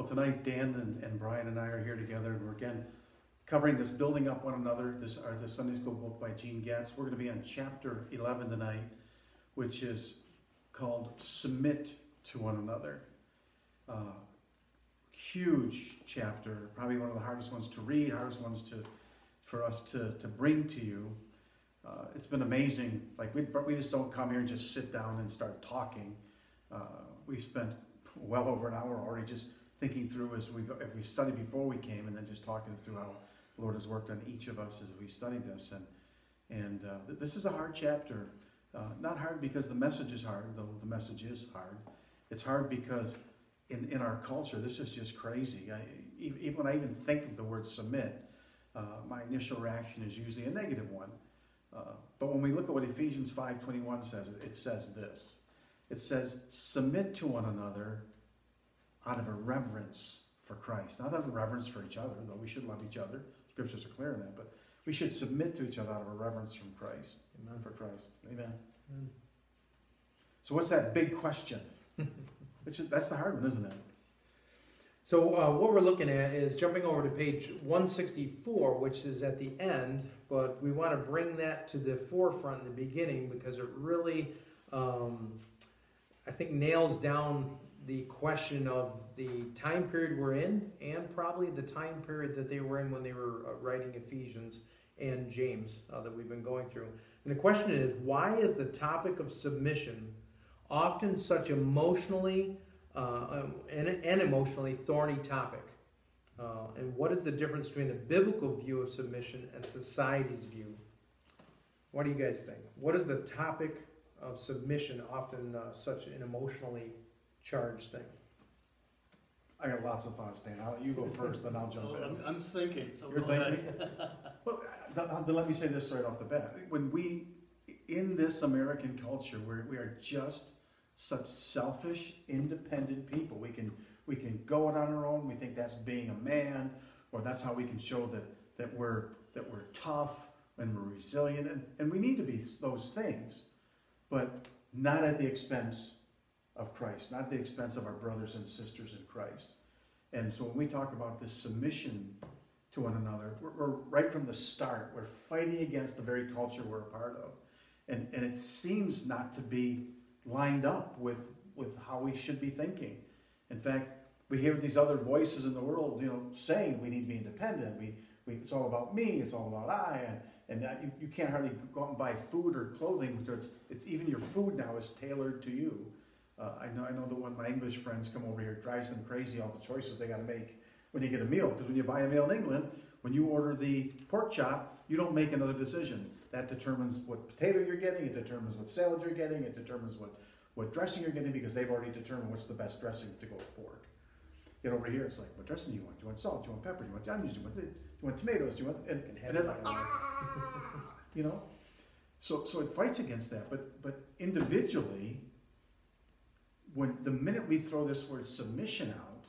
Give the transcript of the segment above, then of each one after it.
Well, tonight Dan and, and Brian and I are here together, and we're again covering this building up one another. This the Sunday school book by Gene Getz. We're going to be on chapter 11 tonight, which is called "Submit to One Another." Uh, huge chapter, probably one of the hardest ones to read, hardest ones to for us to to bring to you. Uh, it's been amazing. Like we, we just don't come here and just sit down and start talking. Uh, we've spent well over an hour already just thinking through as we if we studied before we came, and then just talking through how the Lord has worked on each of us as we studied this. And and uh, this is a hard chapter. Uh, not hard because the message is hard, though the message is hard. It's hard because in, in our culture, this is just crazy. I, even when I even think of the word submit, uh, my initial reaction is usually a negative one. Uh, but when we look at what Ephesians 5.21 says, it says this. It says, submit to one another out of a reverence for Christ. Not out of a reverence for each other, though we should love each other. Scriptures are clear on that. But we should submit to each other out of a reverence from Christ. Amen. For Christ. Amen. Amen. So what's that big question? just, that's the hard one, isn't it? So uh, what we're looking at is jumping over to page 164, which is at the end, but we want to bring that to the forefront in the beginning because it really, um, I think, nails down the question of the time period we're in and probably the time period that they were in when they were uh, writing Ephesians and James uh, that we've been going through. And the question is why is the topic of submission often such emotionally uh, um, emotionally thorny topic? Uh, and what is the difference between the biblical view of submission and society's view? What do you guys think? What is the topic of submission often uh, such an emotionally charged thing? I got lots of thoughts, Dan. I'll, let you go first, then I'll jump well, in. I'm, I'm thinking, so You're thinking? well, then uh, let me say this right off the bat. When we, in this American culture, where we are just such selfish, independent people, we can we can go it on our own. We think that's being a man, or that's how we can show that that we're that we're tough and we're resilient, and, and we need to be those things, but not at the expense of Christ, not the expense of our brothers and sisters in Christ. And so when we talk about this submission to one another, we're, we're, right from the start, we're fighting against the very culture we're a part of. And, and it seems not to be lined up with, with how we should be thinking. In fact, we hear these other voices in the world, you know, saying we need to be independent. We, we, it's all about me. It's all about I. And, and that you, you can't hardly go out and buy food or clothing. It's, it's even your food now is tailored to you. Uh, I know I know that when my English friends come over here, it drives them crazy all the choices they got to make when you get a meal. Because when you buy a meal in England, when you order the pork chop, you don't make another decision. That determines what potato you're getting. It determines what salad you're getting. It determines what, what dressing you're getting because they've already determined what's the best dressing to go with pork. Get over here, it's like, what dressing do you want? Do you want salt? Do you want pepper? Do you want onions? Do you want, do you want tomatoes? Do you want, and, and they're like, ah, you know? So, so it fights against that. But, but individually, when the minute we throw this word submission out,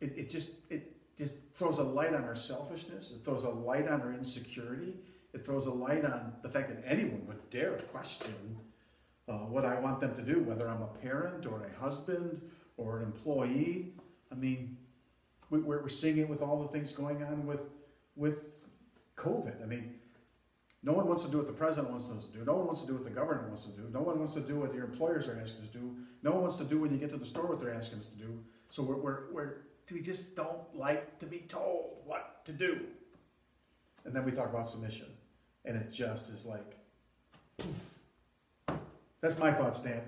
it, it just it just throws a light on our selfishness. It throws a light on our insecurity. It throws a light on the fact that anyone would dare question uh, what I want them to do, whether I'm a parent or a husband or an employee. I mean, we, we're seeing it with all the things going on with with COVID. I mean, no one wants to do what the president wants us to do. No one wants to do what the governor wants to do. No one wants to do what your employers are asking us to do. No one wants to do when you get to the store what they're asking us to do. So we're, we're, we're we just don't like to be told what to do. And then we talk about submission. And it just is like, that's my thoughts, Dan.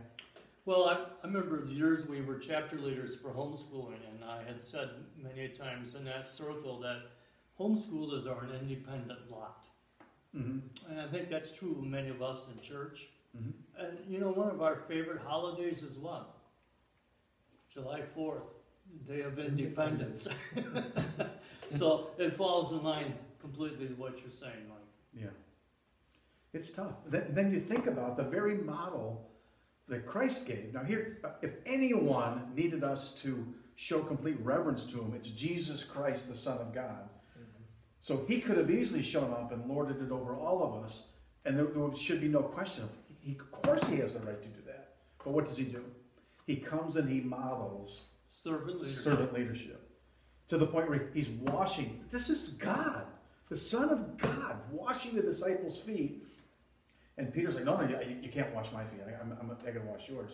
Well, I, I remember the years we were chapter leaders for homeschooling, and I had said many times in that circle that homeschoolers are an independent lot. Mm-hmm. And I think that's true of many of us in church. Mm-hmm. And you know, one of our favorite holidays is what? July 4th, Day of Independence. so it falls in line completely with what you're saying, Mike. Yeah. It's tough. Then you think about the very model that Christ gave. Now, here, if anyone needed us to show complete reverence to him, it's Jesus Christ, the Son of God. So he could have easily shown up and lorded it over all of us, and there, there should be no question. Of, he, of course, he has the right to do that. But what does he do? He comes and he models Servant leadership. servant leadership. To the point where he's washing. This is God, the Son of God, washing the disciples' feet. And Peter's like, no, no, you, you can't wash my feet. I, I'm, I'm, I wash yours.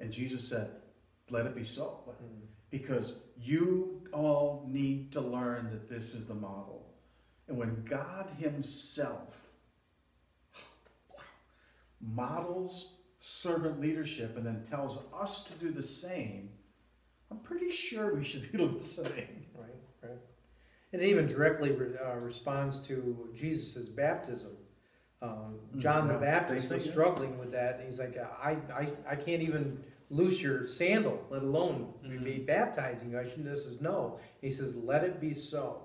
And Jesus said, let it be so. Mm. Because you all need to learn that this is the model. And when God Himself models servant leadership and then tells us to do the same, I'm pretty sure we should be listening. Right, right. And it even directly re- uh, responds to Jesus' baptism. Um, John the Baptist was struggling with that. And he's like, I, I, I can't even loose your sandal, let alone Mhm. be baptizing you. I shouldn't. This is no. He says, let it be so.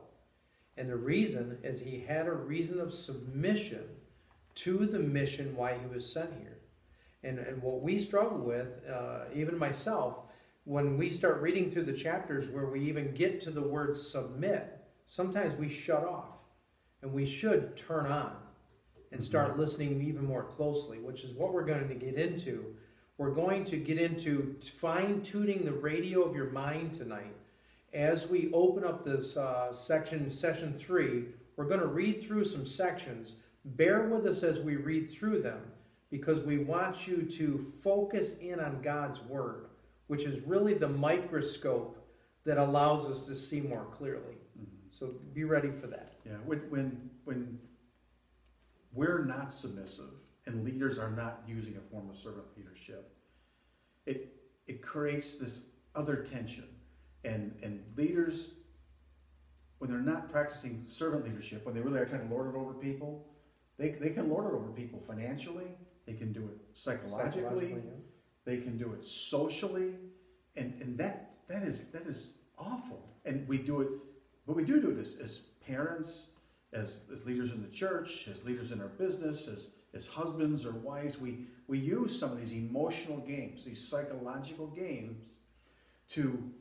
And the reason is he had a reason of submission to the mission why he was sent here. And, and what we struggle with, uh, even myself, when we start reading through the chapters where we even get to the word submit, sometimes we shut off and we should turn on and start listening even more closely, which is what we're going to get into. We're going to get into fine tuning the radio of your mind tonight. As we open up this uh, section, session three, we're going to read through some sections. Bear with us as we read through them because we want you to focus in on God's Word, which is really the microscope that allows us to see more clearly. So be ready for that. Yeah, when, when, when we're not submissive and leaders are not using a form of servant leadership, it, it creates this other tension. And, and leaders, when they're not practicing servant leadership, when they really are trying to lord it over people, they, they can lord it over people financially, they can do it psychologically, yeah. they can do it socially, and, and that, that is, that is awful. And we do it, but we do do it as, as parents, as, as leaders in the church, as leaders in our business, as, as husbands or wives. We, we use some of these emotional games, these psychological games, to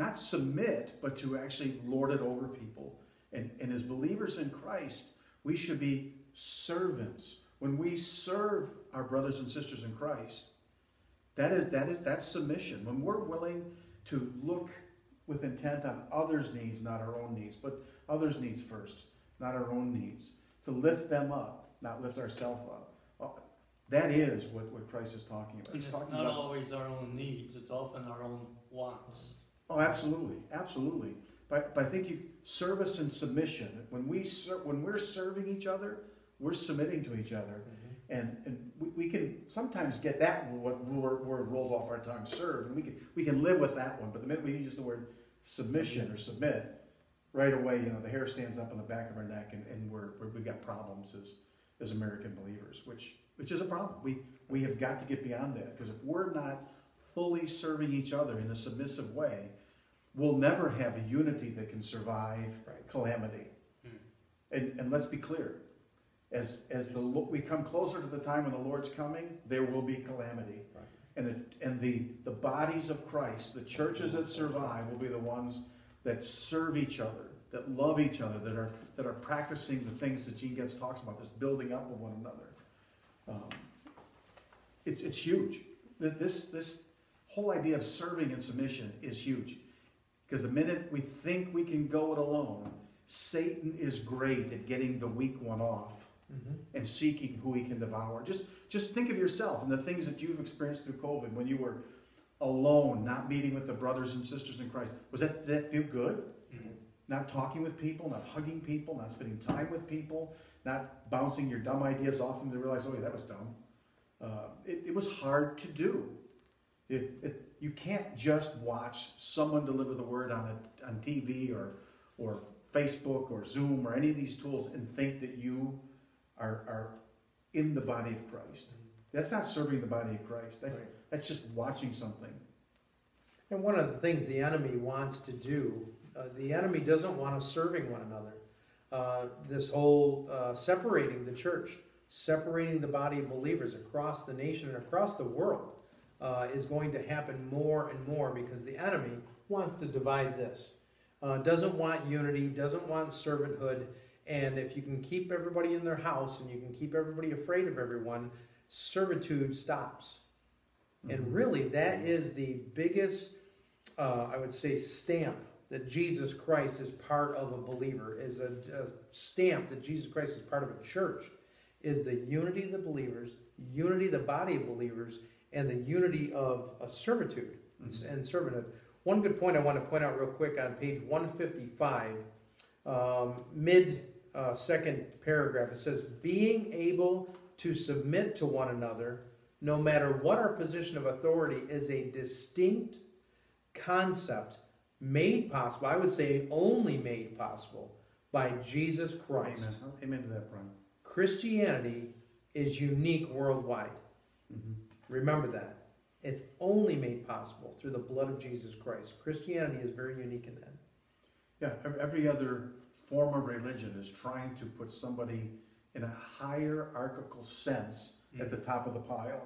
not submit, but to actually lord it over people. And, and as believers in Christ, we should be servants. When we serve our brothers and sisters in Christ, that is that is that's submission. When we're willing to look with intent on others' needs, not our own needs, but others' needs first, not our own needs, to lift them up, not lift ourselves up. That is what, what Christ is talking about. And it's talking not about always our own needs, it's often our own wants. Oh, absolutely, absolutely. But, but I think you service and submission. When we ser- when we're serving each other, we're submitting to each other, mm-hmm. and and we, we can sometimes get that what word, word rolled off our tongue, serve, and we can we can live with that one. But the minute we use the word submission or submit, right away, you know, the hair stands up on the back of our neck, and, and we're, we're we've got problems as as American believers, which which is a problem. We we have got to get beyond that because if we're not fully serving each other in a submissive way, we'll never have a unity that can survive Right. calamity. Hmm. And, and let's be clear, as, as the, we come closer to the time when the Lord's coming, there will be calamity. Right. And the, and the, the bodies of Christ, the churches that survive will be the ones that serve each other, that love each other, that are, that are practicing the things that Gene Getz talks about, this building up of one another. Um, it's, it's huge. This, this whole idea of serving and submission is huge. Because the minute we think we can go it alone, Satan is great at getting the weak one off Mhm. and seeking who he can devour. Just, just think of yourself and the things that you've experienced through COVID when you were alone, not meeting with the brothers and sisters in Christ. Was that, that feel good? Not talking with people, not hugging people, not spending time with people, not bouncing your dumb ideas off them to realize, oh, yeah, that was dumb. Uh, it, it was hard to do. It, it, you can't just watch someone deliver the word on, a, on TV or, or Facebook or Zoom or any of these tools and think that you are, are in the body of Christ. That's not serving the body of Christ. That, Right. That's just watching something. And one of the things the enemy wants to do, uh, the enemy doesn't want us serving one another. Uh, this whole uh, separating the church, separating the body of believers across the nation and across the world uh, is going to happen more and more because the enemy wants to divide this. Uh, doesn't want unity, doesn't want servanthood, and if you can keep everybody in their house and you can keep everybody afraid of everyone, servitude stops. And really, that is the biggest uh, I would say, stamp that Jesus Christ is part of a believer, is a, a stamp that Jesus Christ is part of a church, is the unity of the believers, unity of the body of believers, and the unity of a servitude Mhm. and servanthood. One good point I want to point out real quick on page 155, um, mid uh, second paragraph, it says, being able to submit to one another, no matter what our position of authority, is a distinct concept made possible, I would say only made possible, by Jesus Christ. Amen. Amen to that, Brian. Christianity is unique worldwide. Mhm. Remember that. It's only made possible through the blood of Jesus Christ. Christianity is very unique in that. Yeah, every other form of religion is trying to put somebody in a hierarchical sense at the mm. top of the pile.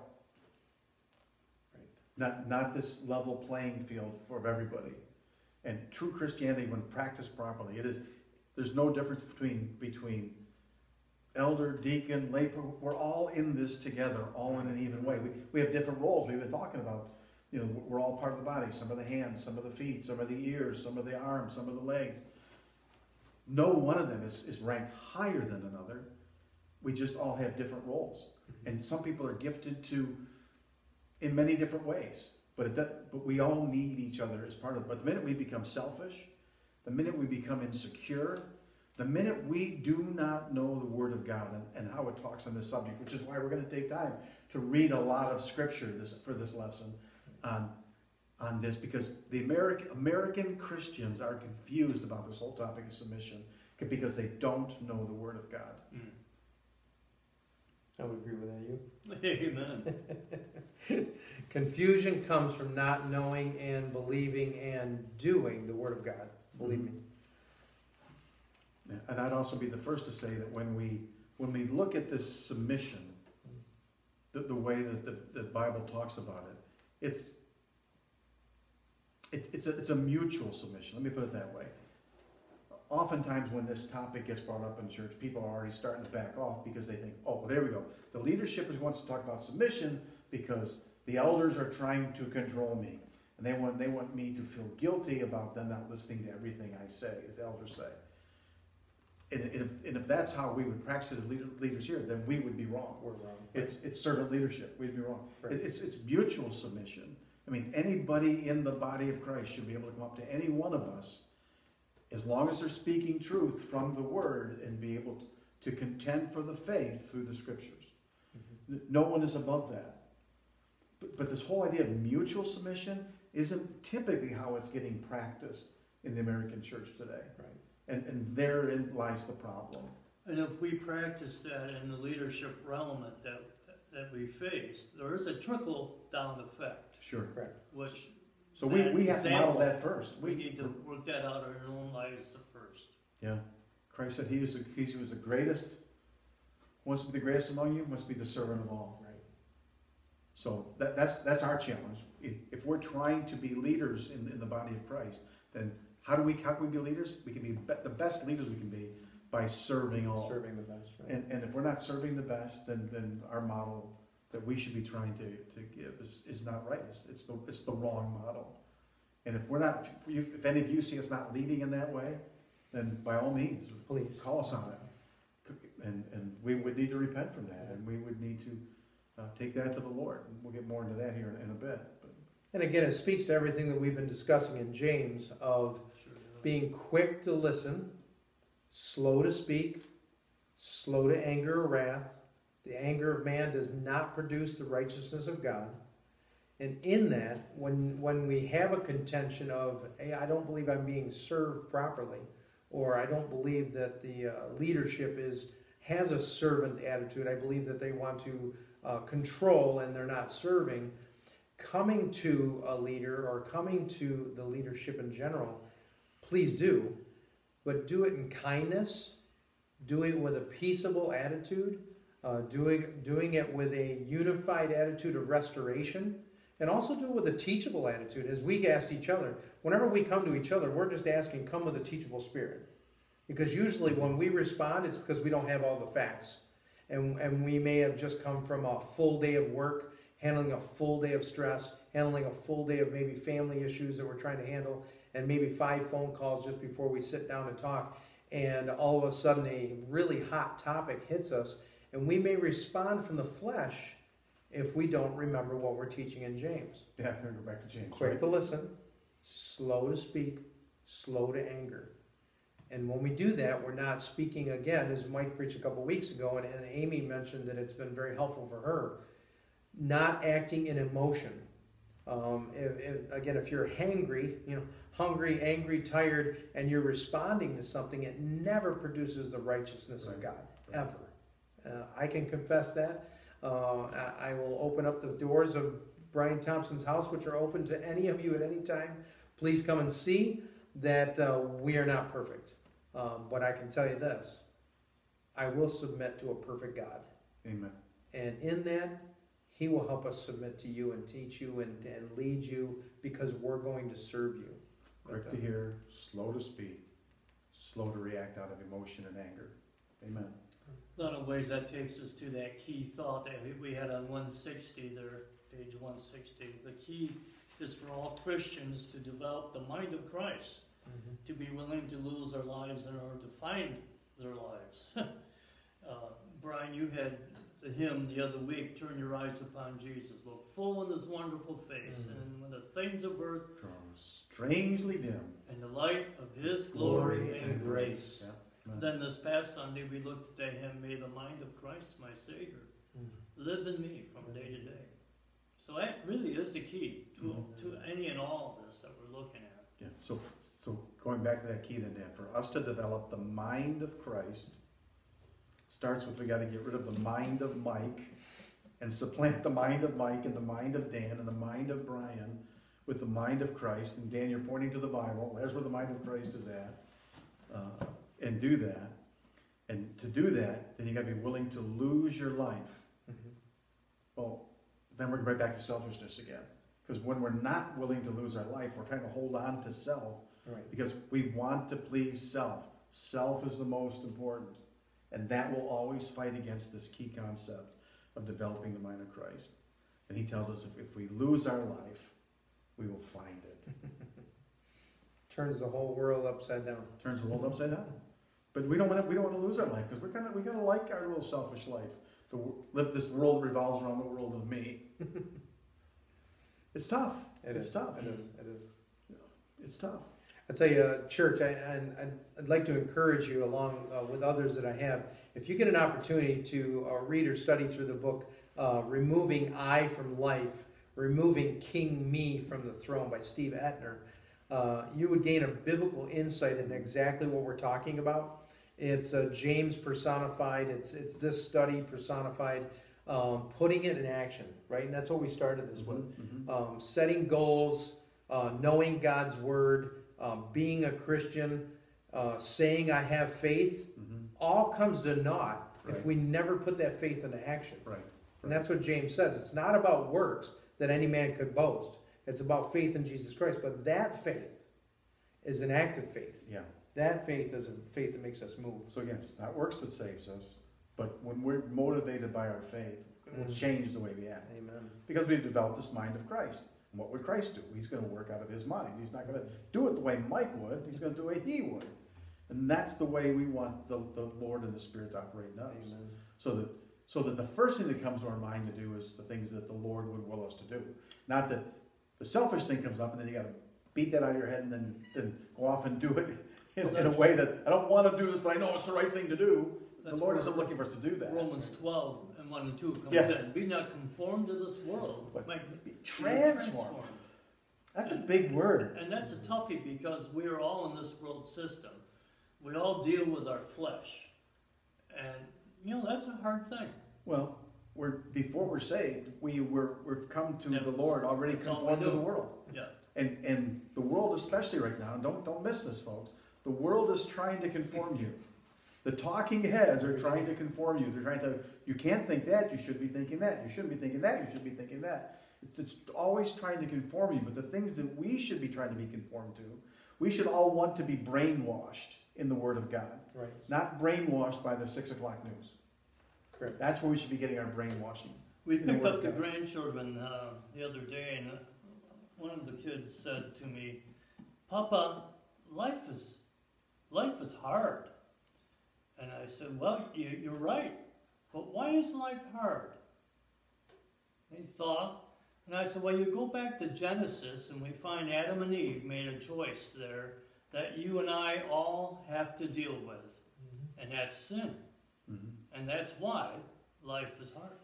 Right. Not, not this level playing field for everybody. And true Christianity, when practiced properly, it is, there's no difference between, between elder, deacon, lay, we're all in this together, all in an even way. We, we have different roles. We've been talking about, you know, we're all part of the body. Some of the hands, some of the feet, some of the ears, some of the arms, some of the legs. No one of them is, is ranked higher than another. We just all have different roles. Mm-hmm. And some people are gifted to, in many different ways. But it does, but we all need each other as part of it. But the minute we become selfish, the minute we become insecure, the minute we do not know the Word of God and, and how it talks on this subject, which is why we're going to take time to read a lot of Scripture this, for this lesson on, on this, because the American, American Christians are confused about this whole topic of submission because they don't know the Word of God. Mm. I would agree with that. You? Amen. Confusion comes from not knowing and believing and doing the Word of God. Believe me. And I'd also be the first to say that when we, when we look at this submission, the, the way that the, the Bible talks about it, it's, it's, it's a, it's a mutual submission, let me put it that way. Oftentimes when this topic gets brought up in church, people are already starting to back off because they think, oh, well, there we go. The leadership is wants to talk about submission because the elders are trying to control me. And they want, they want me to feel guilty about them not listening to everything I say, as elders say. And if, and if that's how we would practice as leader- leaders here, then we would be wrong. We're wrong. It's, it's servant leadership, we'd be wrong. Right. It- It's, it's mutual submission. I mean, anybody in the body of Christ should be able to come up to any one of us, as long as they're speaking truth from the word, and be able to contend for the faith through the scriptures. Mhm. No one is above that. But, but this whole idea of mutual submission isn't typically how it's getting practiced in the American church today. Right. And, and therein lies the problem. And if we practice that in the leadership realm that, that we face, there is a trickle down effect, Sure. Correct. which So we, we have to model that first. we need to work that out in our own lives first. Yeah. Christ said he was, the, he was the greatest, wants to be the greatest among you, must be the servant of all. Right. So that, that's, that's our challenge. If, if we're trying to be leaders in, in the body of Christ, then how do we, how can we be leaders? We can be, be the best leaders we can be by serving all. Serving the best. Right. And, and if we're not serving the best, then, then our model that we should be trying to, to give is, is not right. It's, it's the, it's the wrong model. And if we're not, if, if any of you see us not leading in that way, then by all means, Please. call us on it. And, and we would need to repent from that, and we would need to uh, take that to the Lord. And We'll get more into that here in, in a bit. But And again, it speaks to everything that we've been discussing in James of. Being quick to listen, slow to speak, slow to anger or wrath. The anger of man does not produce the righteousness of God. And in that, when when we have a contention of, hey, I don't believe I'm being served properly, or I don't believe that the uh, leadership is has a servant attitude, I believe that they want to uh, control and they're not serving. Coming to a leader or coming to the leadership in general, please do, but do it in kindness, do it with a peaceable attitude, uh, doing doing it with a unified attitude of restoration, and also do it with a teachable attitude. As we asked each other, whenever we come to each other, we're just asking, "Come with a teachable spirit," because usually when we respond, it's because we don't have all the facts, and and we may have just come from a full day of work, handling a full day of stress, handling a full day of maybe family issues that we're trying to handle, and maybe five phone calls just before we sit down and talk. And all of a sudden, a really hot topic hits us, and we may respond from the flesh if we don't remember what we're teaching in James. Yeah, I'm gonna go back to James, Quick right? to listen, slow to speak, slow to anger. And when we do that, we're not speaking again, as Mike preached a couple weeks ago, and, and Amy mentioned that it's been very helpful for her. Not acting in emotion. Um, if, if, again, if you're hangry, you know, hungry, angry, tired, and you're responding to something, it never produces the righteousness of God, Right. ever. Uh, I can confess that. Uh, I, I will open up the doors of Brian Thompson's house, which are open to any of you at any time. Please come and see that uh, we are not perfect. Um, but I can tell you this I will submit to a perfect God. Amen. And in that, He will help us submit to you and teach you and, and lead you because we're going to serve you. Quick to hear, slow to speak, slow to react out of emotion and anger. Amen. A lot of ways that takes us to that key thought that we- we had on one sixty there, page one sixty. The key is for all Christians to develop the mind of Christ, to be willing to lose their lives in order to find their lives. uh, Brian, you had the hymn the other week, Turn Your Eyes Upon Jesus. Look full in his wonderful face, Mhm. and when the things of earth Grows strangely dim. and the light of his glory and grace. Yeah. Amen. Then this past Sunday, we looked at hymn, may the mind of Christ, my Savior, live in me from day to day. So that really is the key to, Mhm. to any and all of this that we're looking at. Yeah, so, so going back to that key then, Dan, for us to develop the mind of Christ, starts with we gotta get rid of the mind of Mike and supplant the mind of Mike and the mind of Dan and the mind of Brian with the mind of Christ. And Dan, you're pointing to the Bible, that's where the mind of Christ is at. Uh, and do that. And to do that, then you gotta be willing to lose your life. Well, then we're going right back to selfishness again. Because when we're not willing to lose our life, we're trying to hold on to self Right. because we want to please self. Self is the most important. And that will always fight against this key concept of developing the mind of Christ. And he tells us if, if we lose our life, we will find it. Turns the whole world upside down. Turns the world upside down. But we don't want to, we don't want to lose our life because we're kind of we kind of like our little selfish life. The, live this world revolves around the world of me. it's tough. It it's is. tough. It is. It is. It's tough. I tell you, uh, church, I, and I'd, I'd like to encourage you, along uh, with others that I have, if you get an opportunity to uh, read or study through the book uh, "Removing I from Life," "Removing King Me from the Throne" by Steve Etner, uh, you would gain a biblical insight into exactly what we're talking about. It's uh, James personified. It's it's this study personified, um, putting it in action, right? And that's what we started this with Mhm. um, setting goals, uh, knowing God's word, um, being a Christian, uh, saying I have faith, Mhm. all comes to naught if we never put that faith into action. Right. And that's what James says. It's not about works that any man could boast. It's about faith in Jesus Christ. But that faith is an active faith. Yeah. That faith is a faith that makes us move. So again, it's not works that saves us, but when we're motivated by our faith, it will Mhm. change the way we act. Amen. Because we've developed this mind of Christ. And what would Christ do? He's going to work out of his mind. He's not going to do it the way Mike would. He's going to do it he would. And that's the way we want the, the Lord and the Spirit to operate in us. Amen. So that, so that the first thing that comes to our mind to do is the things that the Lord would will us to do. Not that the selfish thing comes up and then you got to beat that out of your head and then, then go off and do it in, Well, in a way that I don't want to do this, but I know it's the right thing to do. The Lord isn't looking for us to do that. Romans twelve and one and two comes Yes. in. Be not conformed to this world, But but be be transformed. That's a big word. And that's a toughie because we are all in this world system. We all deal with our flesh. And, you know, that's a hard thing. Well, we're before we're saved, we were we've come to Yeah, the Lord already that's all conformed to the world. Yeah. And and the world especially right now, don't don't miss this folks. The world is trying to conform you. The talking heads are trying to conform you. They're trying to you can't think that, you should be thinking that. You shouldn't be thinking that, you should be thinking that. It's always trying to conform you, but the things that we should be trying to be conformed to, we should all want to be brainwashed in the Word of God, Right. not brainwashed by the six o'clock news. Correct. That's where we should be getting our brainwashing. We In the picked Word up the of grandchildren uh, the other day, and uh, one of the kids said to me, Papa, life is life is hard. And I said, Well, you, you're right. But why is life hard? And he thought, and I said, Well, you go back to Genesis and we find Adam and Eve made a choice there that you and I all have to deal with, Mm-hmm. and that's sin. Mhm. And that's why life is hard.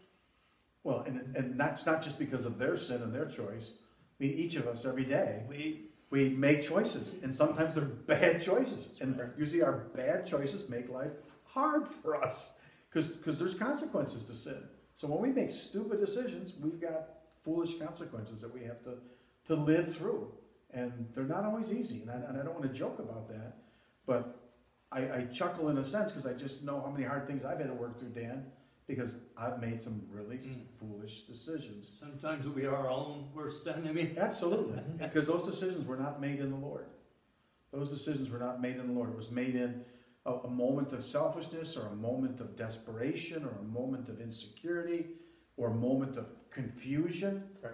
Well, and, and that's not just because of their sin and their choice. I mean, each of us every day, We, we make choices, and sometimes they're bad choices. And Right. usually our bad choices make life hard for us because there's consequences to sin. So when we make stupid decisions, we've got foolish consequences that we have to, to live through. And they're not always easy, and I, and I don't want to joke about that, but I, I chuckle in a sense because I just know how many hard things I've had to work through, Dan, because I've made some really s- Mm. foolish decisions. sometimes we are our own worst enemy. Absolutely, because those decisions were not made in the Lord. Those decisions were not made in the Lord. It was made in a, a moment of selfishness, or a moment of desperation, or a moment of insecurity, or a moment of confusion, Right.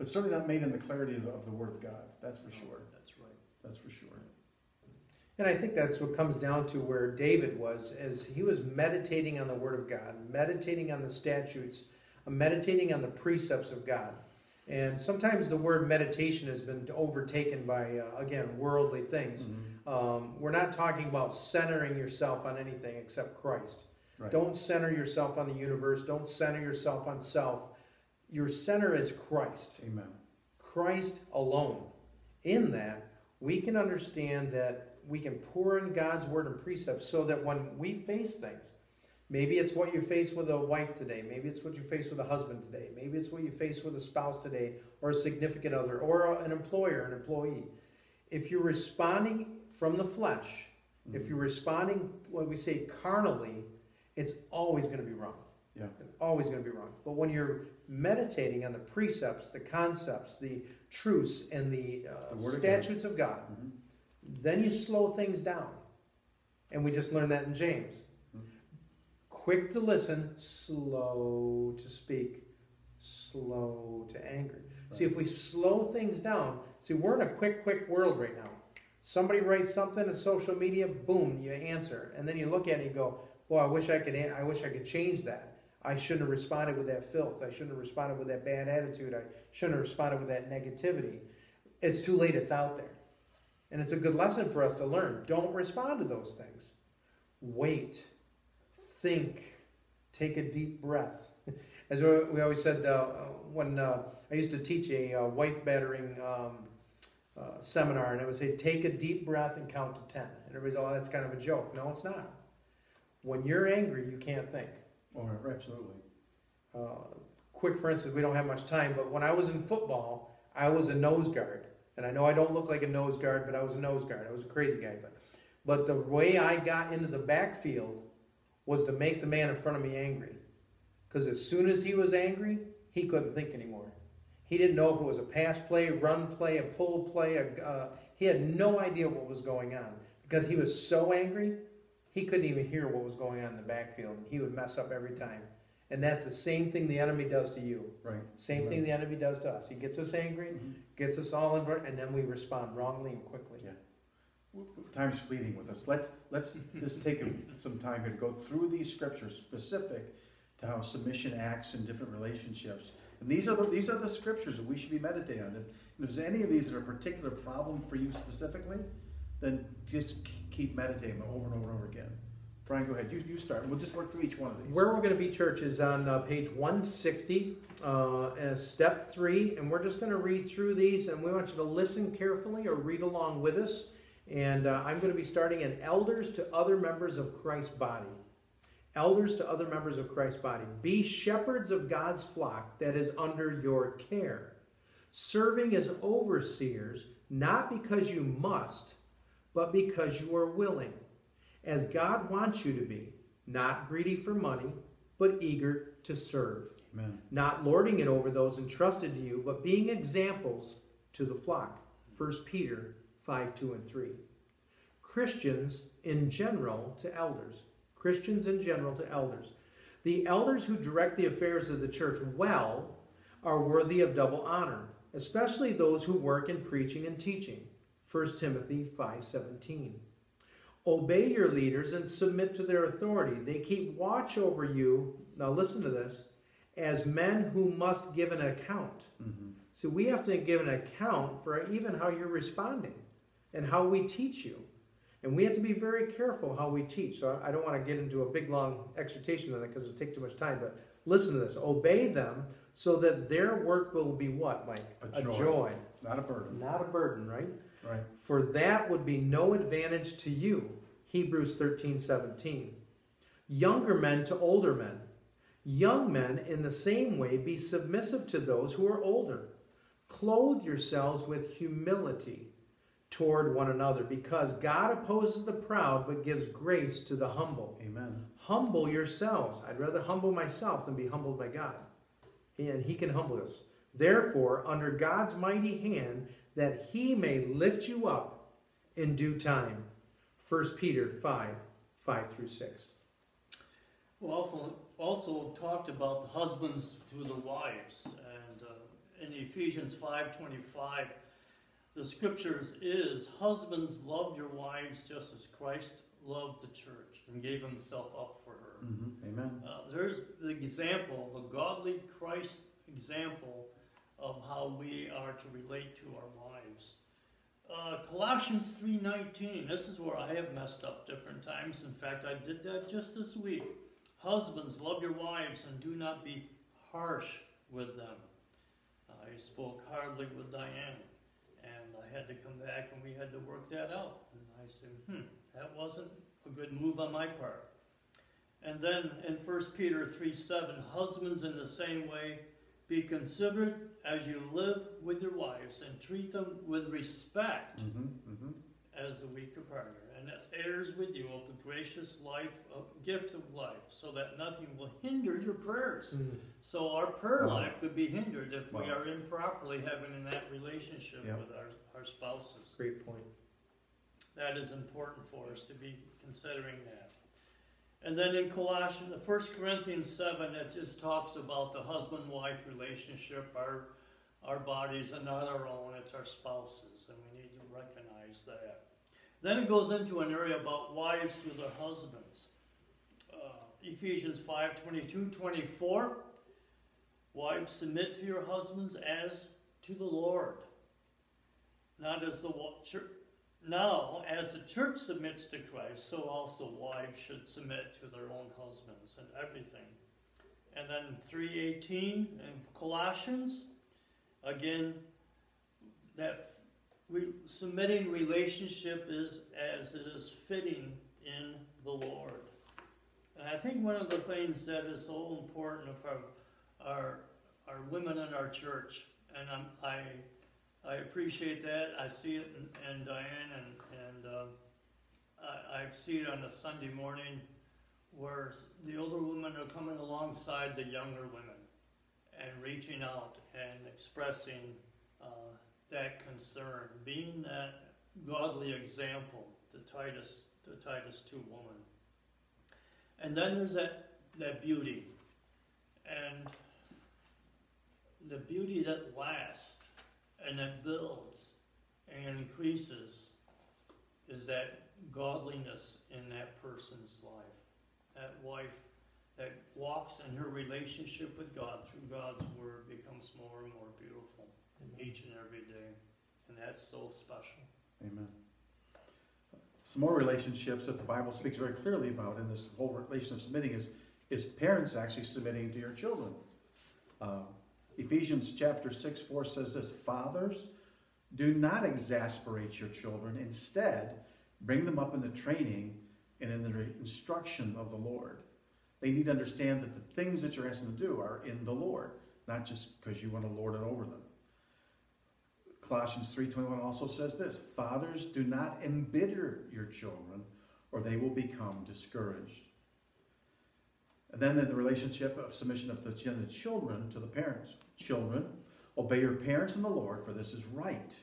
But certainly not made in the clarity of the, of the Word of God. That's for sure. That's right. That's for sure. And I think that's what comes down to where David was, as he was meditating on the Word of God, meditating on the statutes, meditating on the precepts of God. And sometimes the word meditation has been overtaken by, uh, again, worldly things. Um, we're not talking about centering yourself on anything except Christ. Right. Don't center yourself on the universe. Don't center yourself on self. Your center is Christ. Amen. Christ alone. In that, we can understand that we can pour in God's word and precepts so that when we face things, maybe it's what you face with a wife today, maybe it's what you face with a husband today, maybe it's what you face with a spouse today, or a significant other, or an employer, an employee. If you're responding from the flesh, if mm-hmm. you're responding, what we say, carnally, it's always going to be wrong. Yeah. It's always going to be wrong. But when you're meditating on the precepts, the concepts, the truths, and the, uh, The Word of God. statutes of God, Mhm. then you slow things down. And we just learned that in James. Mhm. Quick to listen, slow to speak, slow to anger. See, if we slow things down, see, we're in a quick, quick world right now. Somebody writes something on social media, boom, you answer, and then you look at it and you go, well, I wish I could. I wish I could change that. I shouldn't have responded with that filth. I shouldn't have responded with that bad attitude. I shouldn't have responded with that negativity." It's too late. It's out there, and it's a good lesson for us to learn. Don't respond to those things. Wait, think, take a deep breath. As we always said uh, when uh, I used to teach a uh, wife battering um, uh, seminar, and it would say, "Take a deep breath and count to 10. And everybody's, "Oh, that's kind of a joke." No, it's not. When you're angry, you can't think. Oh, absolutely. Uh, quick, for instance, we don't have much time, but when I was in football, I was a nose guard, and I know I don't look like a nose guard, but I was a nose guard. I was a crazy guy, but but the way I got into the backfield was to make the man in front of me angry, because as soon as he was angry, he couldn't think anymore. He didn't know if it was a pass play, run play, a pull play. A, uh, he had no idea what was going on because he was so angry. He couldn't even hear what was going on in the backfield, and he would mess up every time. And that's the same thing the enemy does to you. Right. Same thing the enemy does to us. He gets us angry, Mhm. gets us all in, and then we respond wrongly and quickly. Yeah. Time's fleeting with us. Let's, let's just take some time here to go through these scriptures specific to how submission acts in different relationships. And these are the, these are the scriptures that we should be meditating on. If, if there's any of these that are a particular problem for you specifically, then just keep meditating over and over and over again. Brian, go ahead. You, you start. We'll just work through each one of these. Where we're going to be, church, is on uh, page 160, uh, step three, and we're just going to read through these, and we want you to listen carefully or read along with us. And uh, I'm going to be starting in elders to other members of Christ's body. Elders to other members of Christ's body. Be shepherds of God's flock that is under your care, serving as overseers, not because you must, but because you are willing as God wants you to be, not greedy for money, but eager to serve, Amen. not lording it over those entrusted to you, but being examples to the flock. 1 Peter 5 2 and 3. Christians in general to elders. Christians in general to elders. The elders who direct the affairs of the church well are worthy of double honor, especially those who work in preaching and teaching. 1 Timothy 5:17. Obey your leaders and submit to their authority. They keep watch over you. Now listen to this, as men who must give an account. Mhm. So we have to give an account for even how you're responding and how we teach you. And we have to be very careful how we teach. So I don't want to get into a big long exhortation on that because it'll take too much time. But listen to this obey them so that their work will be what, Mike? A joy. Not a burden. Not a burden, right? Right. For that would be no advantage to you. Hebrews 13 17. Younger men to older men. Young men, in the same way, be submissive to those who are older. Clothe yourselves with humility toward one another, because God opposes the proud but gives grace to the humble. Amen. Humble yourselves. I'd rather humble myself than be humbled by God. And He can humble us. Therefore, under God's mighty hand, that He may lift you up in due time. 1 Peter 5 5 through 6. Well, also, also talked about the husbands to the wives, and uh, in Ephesians five twenty five, the scriptures is husbands love your wives just as Christ loved the church and gave himself up for her. hmm Amen. Uh, there's the example the godly Christ example of how we are to relate to our wives. Uh, Colossians 3:19. This is where I have messed up different times. In fact, I did that just this week. Husbands, love your wives and do not be harsh with them. I spoke hardly with Diane, and I had to come back and we had to work that out. And I said, hmm, that wasn't a good move on my part. And then in 1 Peter 3 7, husbands in the same way, be considerate as you live with your wives and treat them with respect hmm hmm as the weaker partner, and as heirs with you of the gracious life, of, gift of life, so that nothing will hinder your prayers. So our prayer Wow. life could be hindered if we are improperly having in that relationship Yeah. with our, our spouses. Great point. That is important for us to be considering that. And then in Colossians, First Corinthians seven, it just talks about the husband-wife relationship. Our our bodies are not our own; it's our spouses, and we need to recognize that. Then it goes into an area about wives to their husbands. Uh, Ephesians 5, 22, 24. Wives, submit to your husbands as to the Lord. Not as the wa- church, now, as the church submits to Christ, so also wives should submit to their own husbands and everything. And then 3:18 in Colossians, again, that re- submitting relationship is as it is fitting in the Lord. And I think one of the things that is so important for our our women in our church, and I'm, I I appreciate that. I see it in, Diane, and and uh, I, I see it on a Sunday morning, where the older women are coming alongside the younger women, and reaching out and expressing uh, that concern, being that godly example, the Titus the Titus two woman. And then there's that that beauty, and the beauty that lasts and that builds and increases is that godliness in that person's life. That wife that walks in her relationship with God through God's word becomes more and more beautiful each and every day. And that's so special. Amen. Some more relationships that the Bible speaks very clearly about in this whole relation of submitting is, is parents actually submitting to your children. Uh, Ephesians chapter 6 4 says this Fathers, do not exasperate your children. Instead, bring them up in the training and in the instruction of the Lord. They need to understand that the things that you're asking them to do are in the Lord, not just because you want to lord it over them. Colossians 3:21 also says this, fathers do not embitter your children or they will become discouraged. And then in the relationship of submission of the children to the parents. Children, obey your parents in the Lord, for this is right.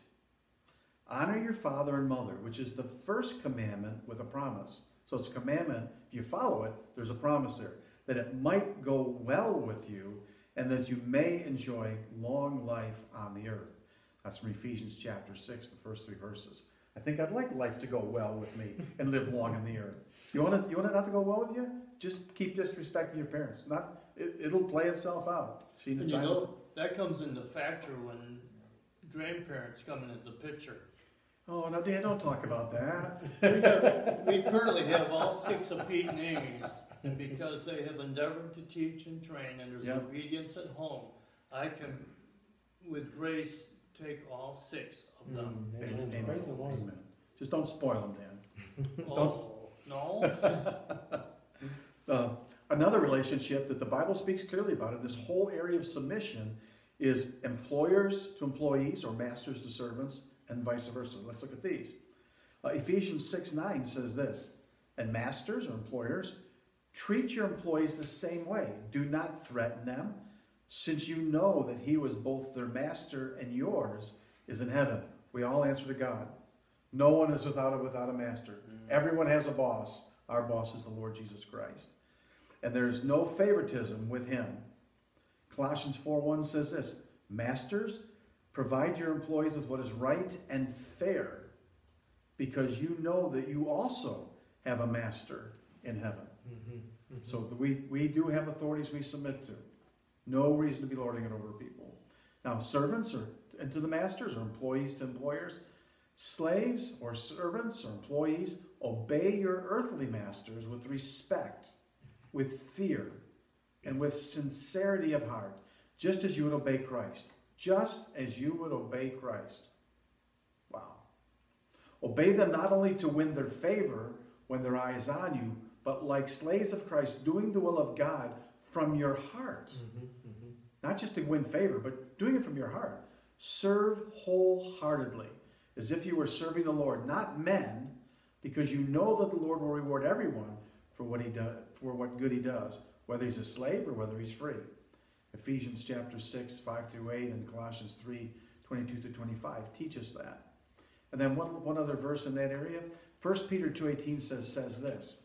Honor your father and mother, which is the first commandment with a promise. So it's a commandment. If you follow it, there's a promise there that it might go well with you and that you may enjoy long life on the earth. That's from Ephesians chapter 6, the first three verses. I think I'd like life to go well with me and live long on the earth. You want it, you want it not to go well with you? Just keep disrespecting your parents. Not, it, it'll play itself out. Seen And you time- know, that comes into factor when grandparents come into the picture. Oh, no, Dan, don't talk about that. We got- We currently have all six of Pete and Amy's, and because they have endeavored to teach and train, and there's Yeah. obedience at home, I can, with grace, take all six of them. Mm, Amen. amen. Praise the Amen. Just don't spoil them, Dan. Oh, no? Uh, another relationship that the Bible speaks clearly about in this whole area of submission is employers to employees or masters to servants and vice versa. Let's look at these. Uh, Ephesians 6 9 says this And masters or employers, treat your employees the same way. Do not threaten them, since you know that he was both their master and yours is in heaven. We all answer to God. No one is without a, without a master. Everyone has a boss. Our boss is the Lord Jesus Christ. And there's no favoritism with him. Colossians 4:1 says this, "Masters, provide your employees with what is right and fair, because you know that you also have a master in heaven." Mhm, mhm. So we, we do have authorities we submit to. No reason to be lording it over people. Now, servants or and to the masters or employees to employers, slaves or servants or employees, obey your earthly masters with respect, with fear, and with sincerity of heart, just as you would obey Christ. Just as you would obey Christ. Wow. Obey them not only to win their favor when their eye is on you, but like slaves of Christ, doing the will of God from your heart. Mhm, mhm. Not just to win favor, but doing it from your heart. Serve wholeheartedly, as if you were serving the Lord, not men, because you know that the Lord will reward everyone for what he does, for what good he does, whether he's a slave or whether he's free. Ephesians chapter 6, 5 through 8, and Colossians 3, 22 to 25 teach us that. And then one, one other verse in that area. 1 Peter 2.18 says, says this,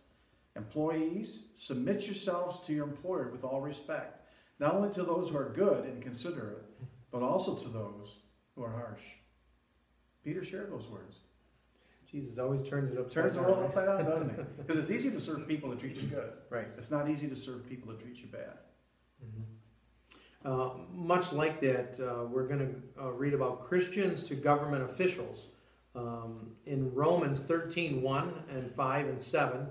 Employees, submit yourselves to your employer with all respect, not only to those who are good and considerate, but also to those who are harsh. Peter shared those words. Jesus always turns it upside Turns the down. world upside down, doesn't he? Because it's easy to serve people that treat you good. Right. It's not easy to serve people that treat you bad. Mhm. Uh, much like that, uh, we're going to uh, read about Christians to government officials. Um, in Romans 13 1 and 5 and 7,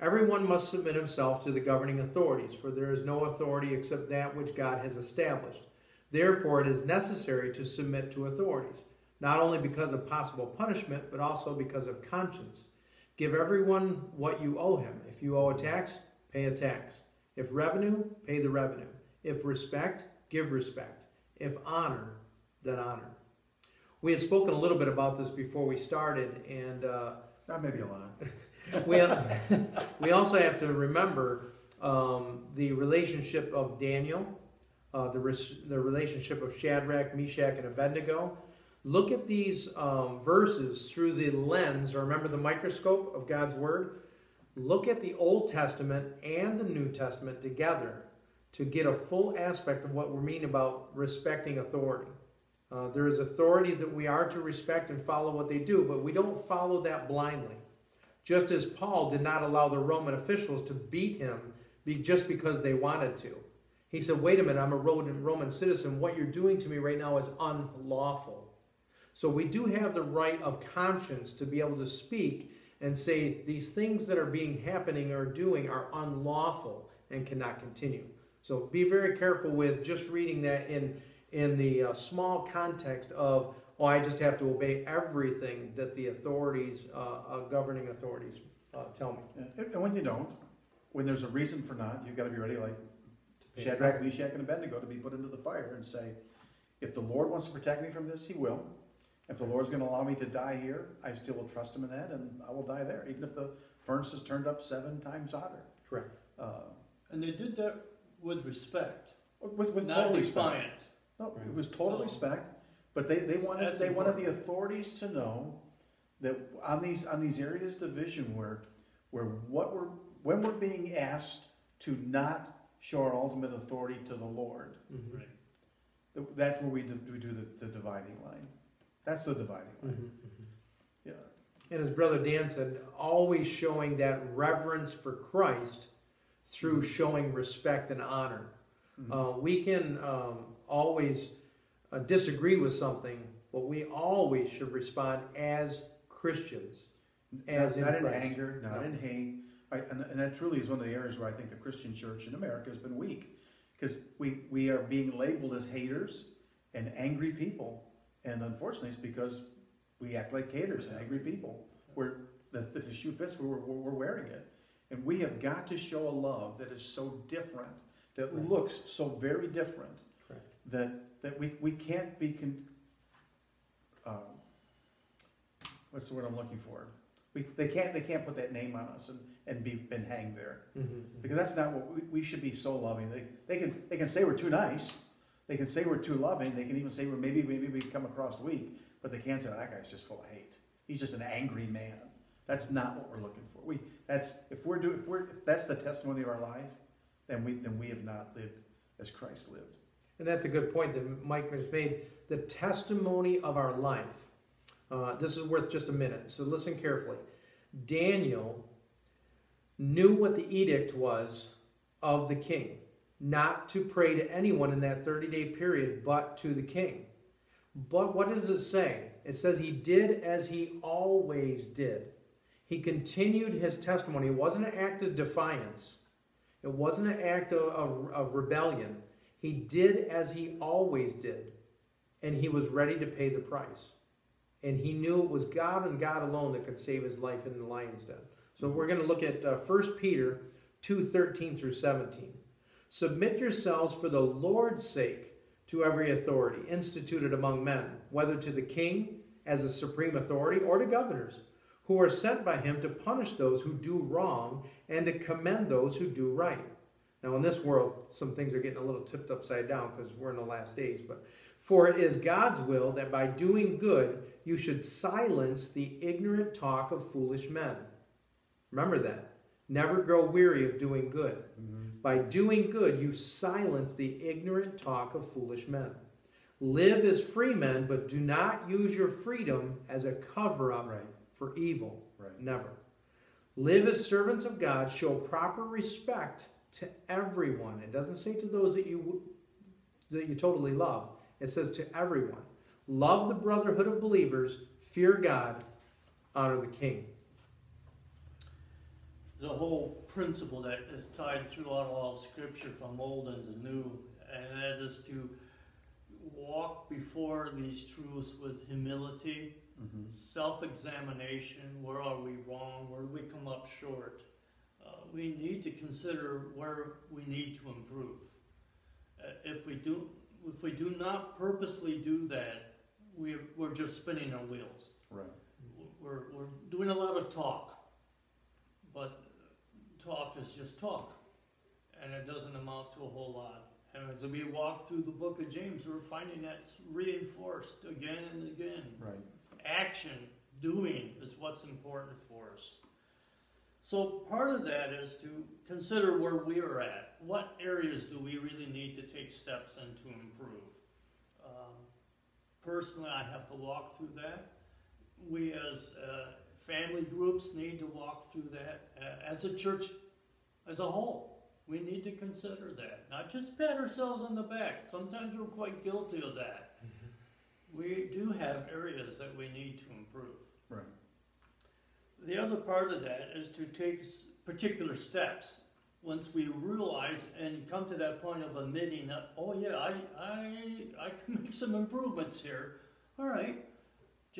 everyone must submit himself to the governing authorities, for there is no authority except that which God has established. Therefore, it is necessary to submit to authorities, not only because of possible punishment, but also because of conscience. Give everyone what you owe him. If you owe a tax, pay a tax. If revenue, pay the revenue. If respect, give respect. If honor, then honor. We had spoken a little bit about this before we started, and uh, That may be a lot. we, we also have to remember um, the relationship of Daniel, uh, the, res- the relationship of Shadrach, Meshach, and Abednego. Look at these um, verses through the lens, or remember the microscope of God's Word. Look at the Old Testament and the New Testament together to get a full aspect of what we mean about respecting authority. Uh, there is authority that we are to respect and follow what they do, but we don't follow that blindly. Just as Paul did not allow the Roman officials to beat him be, just because they wanted to. He said, Wait a minute, I'm a Roman Roman citizen. What you're doing to me right now is unlawful. So we do have the right of conscience to be able to speak and say these things that are being happening or doing are unlawful and cannot continue. So be very careful with just reading that in in the uh, small context of oh I just have to obey everything that the authorities, uh, uh, governing authorities, uh, tell me. And and when you don't, when there's a reason for not, you've got to be ready, like Shadrach, Meshach, and Abednego, to be put into the fire and say, if the Lord wants to protect me from this, He will. If the Lord's going to allow me to die here, I still will trust Him in that, and I will die there, even if the furnace is turned up seven times hotter. Correct. Uh, And they did that with respect, with with not total respect. defiant. No, it was total So- respect, but they, they wanted That's they wanted the authorities to know that on these on these areas division where where what we're when we're being asked to not show our ultimate authority to the Lord. Mhm. Right. That's where we do, we do the, the dividing line. That's the dividing line. Mhm, mhm. Yeah. And as Brother Dan said, always showing that reverence for Christ through showing respect and honor. Mhm. Uh, we can um, always uh, disagree with something, but we always should respond as Christians. as not, in not in anger, not No. in hate. I, and, and that truly is one of the areas where I think the Christian church in America has been weak. Because we, we are being labeled as haters and angry people. And unfortunately, it's because we act like haters and angry people. We're, the, if the shoe fits, we're, we're, wearing it. And we have got to show a love that is so different, that Right. looks so very different, Correct. that, that we, we can't be, con, um, what's the word I'm looking for? We, they can't, they can't put that name on us and, and be, and hang there. Because that's not what, we, we should be so loving. They, they can, they can say we're too nice. They can say we're too loving. They can even say we're maybe, maybe we come across weak, but they can't say, "Oh, that guy's just full of hate. He's just an angry man. That's not what we're looking for. We, that's, if we're doing, if we're, if that's the testimony of our life, then we, then we have not lived as Christ lived. And that's a good point that Mike has made. The testimony of our life. Uh, this is worth just a minute, so listen carefully. Daniel knew what the edict was of the king not to pray to anyone in that 30 day period but to the king. But what does it say? It says he did as he always did. He continued his testimony. It wasn't an act of defiance, it wasn't an act of, of, of rebellion. He did as he always did, and he was ready to pay the price. And he knew it was God and God alone that could save his life in the lion's den. So we're going to look at uh, 1 Peter 2 13 through 17. Submit yourselves for the Lord's sake to every authority instituted among men, whether to the king as a supreme authority or to governors, who are sent by him to punish those who do wrong and to commend those who do right. Now, in this world, some things are getting a little tipped upside down because we're in the last days. But for it is God's will that by doing good you should silence the ignorant talk of foolish men. Remember that. Never grow weary of doing good. Mm-hmm. By doing good, you silence the ignorant talk of foolish men. Live as free men, but do not use your freedom as a cover up Right, for evil. right. Never. Live as servants of God. Show proper respect to everyone. It doesn't say to those that you that you totally love. It says to everyone. Love the brotherhood of believers. Fear God. Honor the king. There's a whole principle that is tied throughout all of Scripture from Old into New, and that is to walk before these truths with humility, Mhm. self examination. Where are we wrong? Where do we come up short? Uh, we need to consider where we need to improve. Uh, if we do, if we do not purposely do that, we're, we're just spinning our wheels Right. we're, we're doing a lot of talk, but talk is just talk, and it doesn't amount to a whole lot. And as we walk through the book of James, we're finding that's reinforced again and again. Right. Action, doing is what's important for us. So part of that is to consider where we are at. What areas do we really need to take steps in to improve? Um, personally, I have to walk through that we as uh, family groups need to walk through that. Uh, as a church as a whole, we need to consider that. Not just pat ourselves on the back. Sometimes we're quite guilty of that. We do have areas that we need to improve. Right. The other part of that is to take particular steps. Once we realize and come to that point of admitting that, oh yeah, I, I, I can make some improvements here. All right,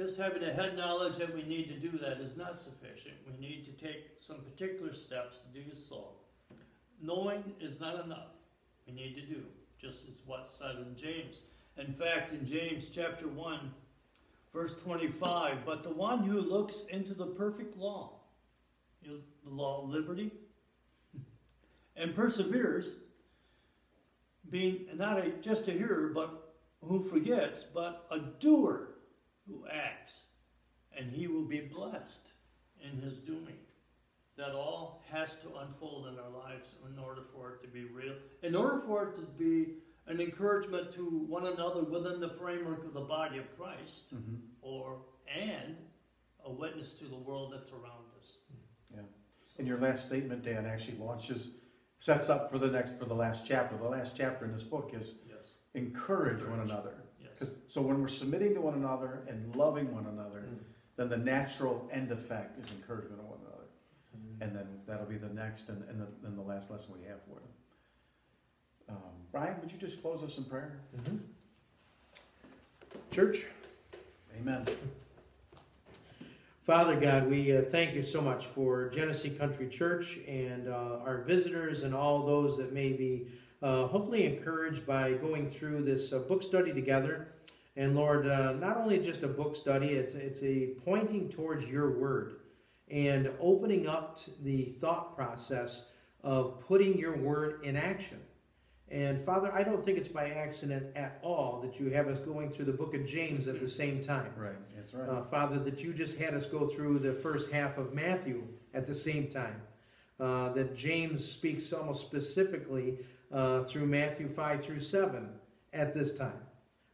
just having a head knowledge that we need to do that is not sufficient. We need to take some particular steps to do so. Knowing is not enough. We need to do, just as what's said in James. In fact, in James chapter 1, verse 25, but the one who looks into the perfect law, you know, the law of liberty, and perseveres, being not a, just a hearer, but who forgets, but a doer who acts, and he will be blessed in his doing. that all has to unfold in our lives in order for it to be real. In order for it to be an encouragement to one another within the framework of the body of Christ, Mhm. or and a witness to the world that's around us. Yeah. So- And your last statement, Dan, actually launches, sets up for the next, for the last chapter. The last chapter in this book is yes, encourage one another. Yes. 'Cause- so when we're submitting to one another and loving one another, Mm. then the natural end effect is encouragement of one another. Mm. And then that'll be the next and, and the, then the last lesson we have for them. Um, Brian, would you just close us in prayer? Mhm. Church, Amen. Father God, we uh, thank you so much for Genesee Country Church and uh, our visitors and all those that may be uh, hopefully encouraged by going through this uh, book study together. And Lord, uh, not only just a book study, it's, it's a pointing towards your word and opening up the thought process of putting your word in action. And Father, I don't think it's by accident at all that you have us going through the book of James at the same time. Right, that's right. Uh, Father, that you just had us go through the first half of Matthew at the same time. Uh, that James speaks almost specifically uh, through Matthew 5 through 7 at this time.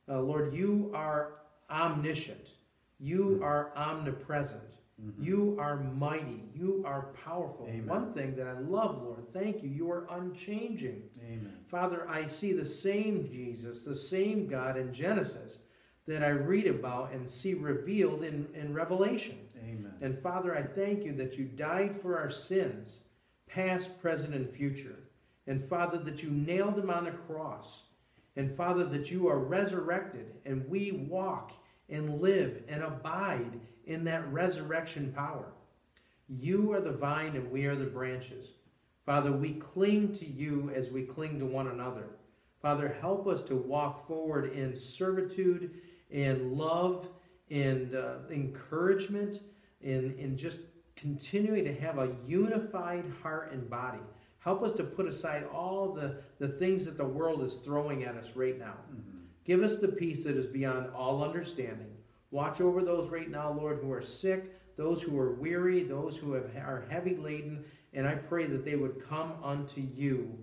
Uh, Lord, you are omniscient, you are omnipresent, Mhm. you are mighty, you are powerful. Amen. One thing that I love, Lord, thank you, you are unchanging. Amen. Father, I see the same Jesus, the same God in Genesis that I read about and see revealed in, in Revelation. Amen. And Father, I thank you that you died for our sins, past, present, and future. And Father, that you nailed him on a cross. And Father, that you are resurrected and we walk and live and abide in that resurrection power. You are the vine and we are the branches. Father, we cling to you as we cling to one another. Father, help us to walk forward in servitude, in love, in uh, encouragement, in, in just continuing to have a unified heart and body. Help us to put aside all the, the things that the world is throwing at us right now. Mhm. Give us the peace that is beyond all understanding. Watch over those right now, Lord, who are sick, those who are weary, those who have, are heavy laden, and I pray that they would come unto you,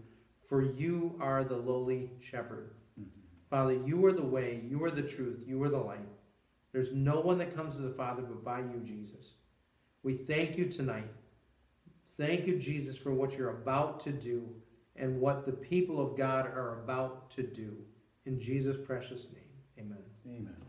for you are the lowly shepherd. Mhm. Father, you are the way, you are the truth, you are the light. There's no one that comes to the Father but by you, Jesus. We thank you tonight. Thank you, Jesus, for what you're about to do and what the people of God are about to do. In Jesus' precious name, amen. Amen.